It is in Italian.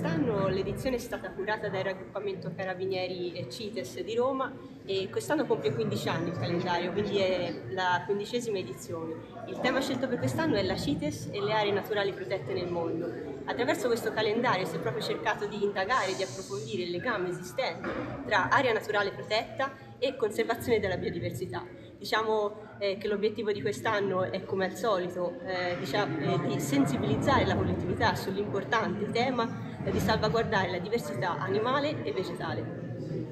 Quest'anno l'edizione è stata curata dal raggruppamento Carabinieri e CITES di Roma e quest'anno compie 15 anni il calendario, quindi è la quindicesima edizione. Il tema scelto per quest'anno è la CITES e le aree naturali protette nel mondo. Attraverso questo calendario si è proprio cercato di indagare e di approfondire il legame esistente tra area naturale protetta e conservazione della biodiversità. Diciamo eh, che l'obiettivo di quest'anno è come al solito eh, diciamo, di sensibilizzare la collettività sull'importante tema di salvaguardare la diversità animale e vegetale.